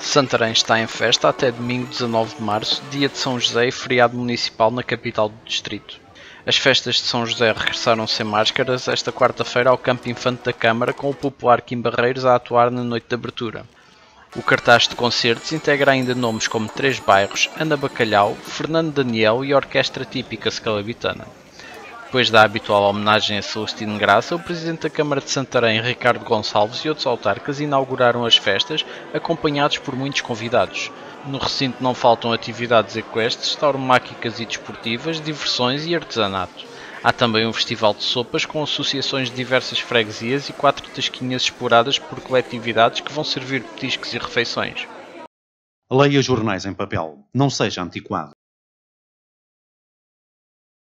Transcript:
Santarém está em festa até domingo 19 de março, dia de São José e feriado municipal na capital do distrito. As festas de São José regressaram sem máscaras esta quarta-feira ao Campo Infante da Câmara, com o popular Kim Barreiros a atuar na noite de abertura. O cartaz de concertos integra ainda nomes como Três Bairros, Ana Bacalhau, Fernando Daniel e Orquestra Típica Scalabitana. Depois da habitual homenagem a Celestino Graça, o Presidente da Câmara de Santarém, Ricardo Gonçalves, e outros autarcas inauguraram as festas, acompanhados por muitos convidados. No recinto não faltam atividades equestres, tauromáquicas e desportivas, diversões e artesanato. Há também um festival de sopas com associações de diversas freguesias e quatro tasquinhas exploradas por coletividades que vão servir petiscos e refeições. Leia jornais em papel. Não seja antiquado.